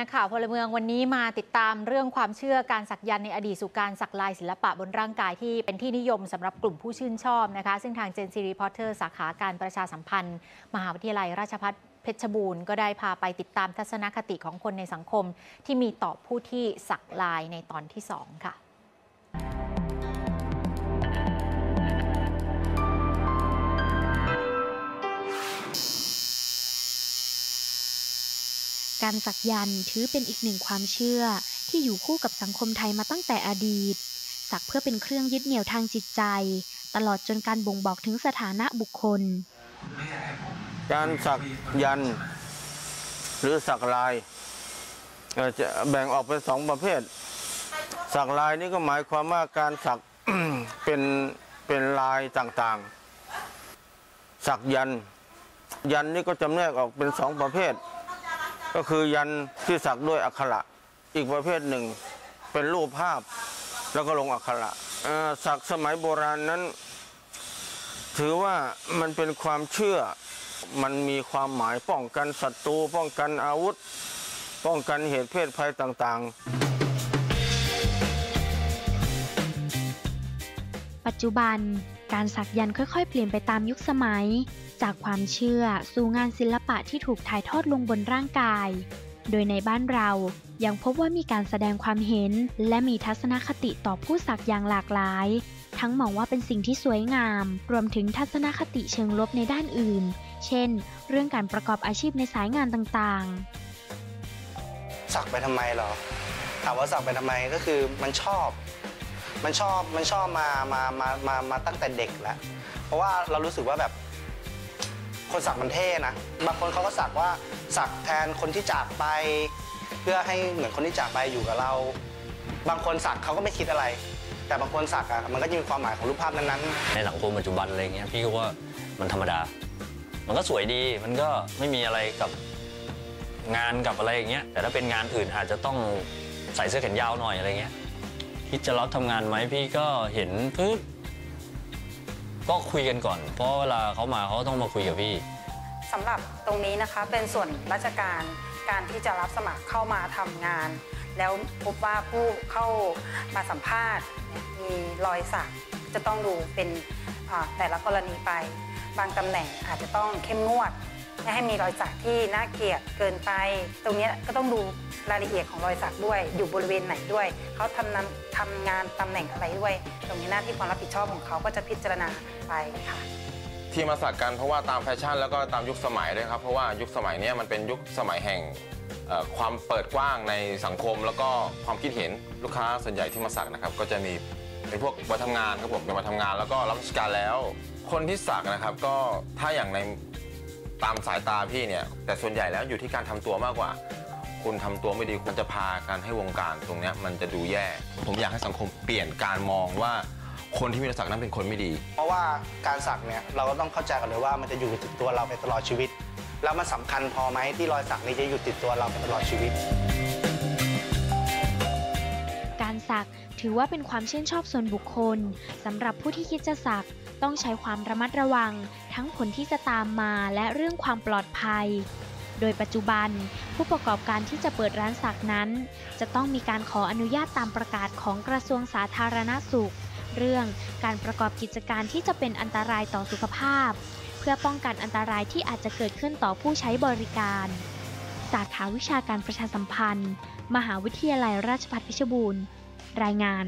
นักข่าวพลเมืองวันนี้มาติดตามเรื่องความเชื่อการสักยันในอดีตสู่การสักลายศิลปะบนร่างกายที่เป็นที่นิยมสำหรับกลุ่มผู้ชื่นชอบนะคะ ซึ่งทาง Gen Z Reporter สาขาการประชาสัมพันธ์ มหาวิทยาลัยราชภัฏเพชรบูรณ์ก็ได้พาไปติดตามทัศนคติของคนในสังคม ที่มีต่อผู้ที่สักลายในตอนที่2ค่ะ การสักยันต์ถือเป็นอีกหนึ่งความเชื่อที่อยู่คู่กับสังคมไทยมาตั้งแต่อดีต สักเพื่อเป็นเครื่องยึดเหนี่ยวทางจิตใจ ตลอดจนการบ่งบอกถึงสถานะบุคคล การสักยันต์หรือสักลายจะแบ่งออกเป็นสองประเภท สักลายนี่ก็หมายความว่าการสักเป็นเป็นลายต่างๆ สักยัน ยันนี่ก็จำแนกออกเป็นสองประเภท ก็คือยันที่สักด้วยอักขระอีกประเภทหนึ่งเป็นรูปภาพแล้วก็ลงอักขระสักสมัยโบราณนั้น ถือว่ามันเป็นความเชื่อมันมีความหมายป้องกันศัตรูป้องกันอาวุธ ป้องกันเหตุเพศภัยต่างๆ ปัจจุบัน การสักยันต์ค่อยๆ เปลี่ยนไปตามยุคสมัย จากความเชื่อสู่งานศิลปะที่ถูกถ่ายทอดลงบนร่างกาย โดยในบ้านเรายังพบว่ามีการแสดงความเห็น และมีทัศนคติต่อผู้สักอย่างหลากหลาย ทั้งมองว่าเป็นสิ่งที่สวยงาม รวมถึงทัศนคติเชิงลบในด้านอื่น เช่น เรื่องการประกอบอาชีพในสายงานต่างๆ สักไปทำไมเหรอ ถามว่าสักไปทำไมก็คือมันชอบ มันชอบมันชอบมามามามามาตั้งแต่เด็กแล้ว เพราะว่าเรารู้สึกว่าแบบคนสักมันเท่นะบางคนเขาก็สักว่าสักแทนคนที่จากไป เพื่อให้เหมือนคนที่จากไปอยู่กับเรา บางคนสักเขาก็ไม่คิดอะไร แต่บางคนสักอะมันก็จะมีความหมายของรูปภาพนั้นๆในสังคมปัจจุบันอะไรเงี้ยพี่ก็ว่ามันธรรมดา มันก็สวยดีมันก็ไม่มีอะไรกับงานกับอะไรอย่างเงี้ยแต่ถ้าเป็นงานอื่นอาจจะต้องใส่เสื้อแขนยาวหน่อยอะไรเงี้ย พี่จะรับทำงานไหมพี่ก็เห็นปึ๊บก็คุยกันก่อน เพราะเวลาเขามาเขาต้องมาคุยกับพี่สำหรับตรงนี้นะคะเป็นส่วนราชการการที่จะรับสมัครเข้ามาทำงาน แล้วพบว่าผู้เข้ามาสัมภาษณ์ มีรอยสักจะต้องดูเป็นแต่ละกรณีไป บางตำแหน่งอาจจะต้องเข้มงวด ไม่ให้มีรอยสักที่น่าเกลียดเกินไป ตรงนี้ก็ต้องดูรายละเอียดของรอยสักด้วย อยู่บริเวณไหนด้วย เขาทำนำทำงานตำแหน่งอะไรด้วย ตรงนี้หน้าที่ความรับผิดชอบของเขาก็จะพิจารณาไปค่ะที่มาสักกันเพราะว่าตามแฟชั่นแล้วก็ตามยุคสมัยด้วยครับเพราะว่ายุคสมัยนี้มันเป็นยุคสมัยแห่งความเปิดกว้างในสังคม แล้วก็ความคิดเห็นลูกค้าส่วนใหญ่ที่มาสักนะครับก็จะมีเป็นพวกวัยทำงานครับผมเป็นมาทำงาน แล้วก็รับราชการแล้ว คนที่สักนะครับก็ถ้าอย่างใน ตามสายตาพี่เนี่ย แต่ส่วนใหญ่แล้วอยู่ที่การทำตัวมากกว่า คุณทำตัวไม่ดีคุณจะพาการให้วงการตรงนี้มันจะดูแย่ ผมอยากให้สังคมเปลี่ยนการมองว่าคนที่มีรอยสักนั้นเป็นคนไม่ดี เพราะว่าการสักเนี่ยเราก็ต้องเข้าใจกันเลยว่ามันจะอยู่ติดตัวเราไปตลอดชีวิต แล้วมันสำคัญพอไหมที่รอยสักนี้จะอยู่ติดตัวเราไปตลอดชีวิต การสักถือว่าเป็นความชื่นชอบส่วนบุคคลสำหรับผู้ที่คิดจะสักต้องใช้ความระมัดระวัง ทั้งผลที่จะตามมาและเรื่องความปลอดภัย โดยปัจจุบัน ผู้ประกอบการที่จะเปิดร้านสักนั้น จะต้องมีการขออนุญาตตามประกาศของกระทรวงสาธารณสุข เรื่องการประกอบกิจการที่จะเป็นอันตรายต่อสุขภาพ เพื่อป้องกันอันตรายที่อาจจะเกิดขึ้นต่อผู้ใช้บริการสาขาวิชาการประชาสัมพันธ์ มหาวิทยาลัยราชภัฏเพชรบูรณ์ รายงาน